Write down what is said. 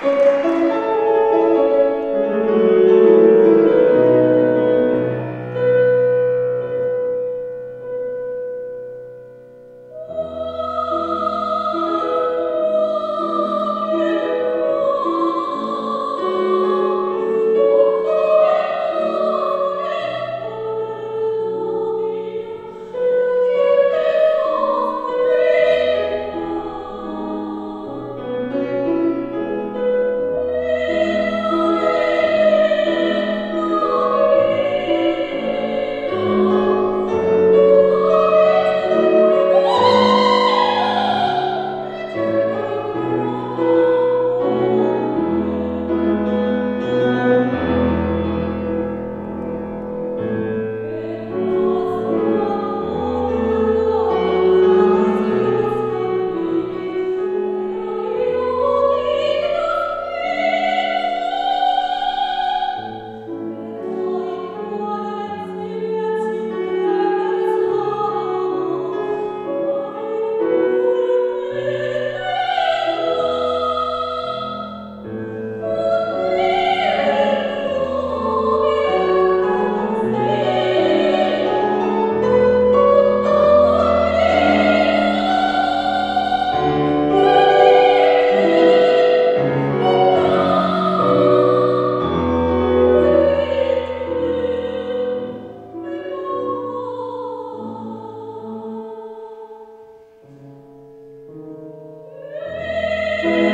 Música Thank you.